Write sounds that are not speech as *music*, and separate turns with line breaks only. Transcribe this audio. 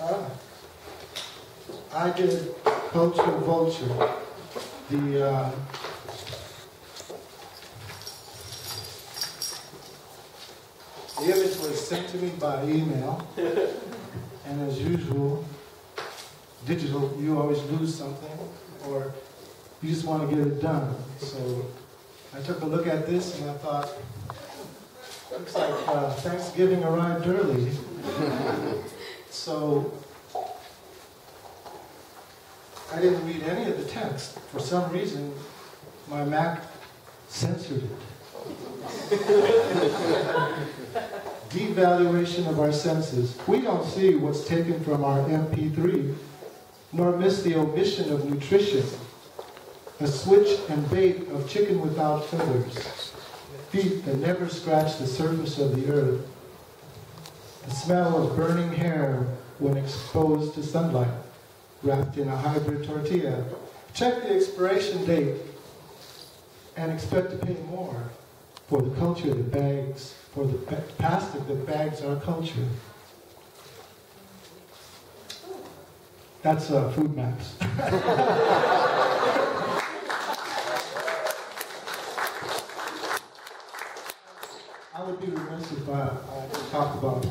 Ah. I did Culture Vulture, the, uh, the image was sent to me by email, *laughs* and as usual, digital, you always lose something, or you just want to get it done. So I took a look at this and I thought, looks like uh, Thanksgiving arrived early. *laughs* so I didn't read any of the text. For some reason, my Mac censored it. *laughs* Devaluation of our senses. We don't see what's taken from our MP3, nor miss the omission of nutrition, a switch and bait of chicken without feathers, feet that never scratch the surface of the earth, the smell of burning hair when exposed to sunlight, wrapped in a hybrid tortilla. Check the expiration date and expect to pay more for the culture that bags, for the plastic that bags our culture. That's uh, food maps. *laughs* I would be remiss if I, I talk about.